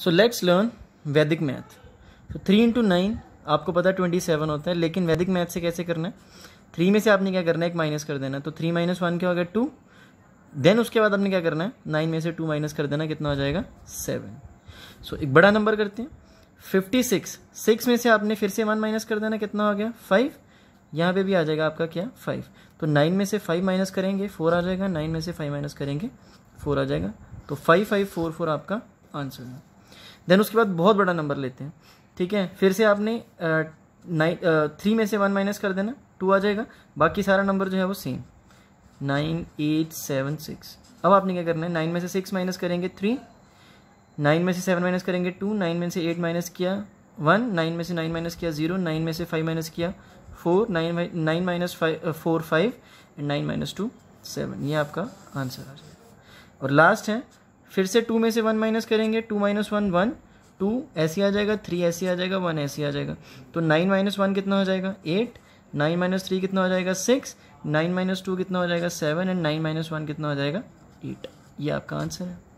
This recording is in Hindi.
So let's learn Vedic math तो थ्री इंटू नाइन आपको पता है ट्वेंटी सेवन होता है लेकिन वैदिक मैथ से कैसे करना है? थ्री में से आपने क्या करना है? एक माइनस कर देना तो थ्री माइनस वन क्या हो गया टू देन उसके बाद आपने क्या करना है? नाइन में से टू माइनस कर देना कितना हो जाएगा? सेवन सो so, एक बड़ा नंबर करते हैं। फिफ्टी सिक्स सिक्स में से आपने फिर से वन माइनस कर देना कितना हो गया? फाइव यहाँ पे भी आ जाएगा आपका क्या? फाइव तो नाइन में से फाइव माइनस करेंगे फोर आ जाएगा। नाइन में से फाइव माइनस करेंगे फोर आ जाएगा। तो फाइव फाइव फोर फोर आपका आंसर है। देन उसके बाद बहुत बड़ा नंबर लेते हैं। ठीक है? फिर से आपने नाइन थ्री में से वन माइनस कर देना टू आ जाएगा। बाकी सारा नंबर जो है वो same nine eight seven six अब आपने क्या करना है? नाइन में से सिक्स माइनस करेंगे थ्री नाइन में से सेवन माइनस करेंगे टू नाइन में से एट माइनस किया वन नाइन में से नाइन माइनस किया ज़ीरो नाइन में से फाइव माइनस किया four nine nine minus five four five and nine minus two seven ये आपका आंसर आ जाएगा। और लास्ट है फिर से टू में से वन माइनस करेंगे two minus one one two ऐसे आ जाएगा थ्री ऐसे आ जाएगा वन ऐसे आ जाएगा। तो नाइन माइनस वन कितना हो जाएगा? एट नाइन माइनस थ्री कितना हो जाएगा? सिक्स नाइन माइनस टू कितना हो जाएगा? Seven and nine minus one कितना हो जाएगा? एट ये आपका आंसर है।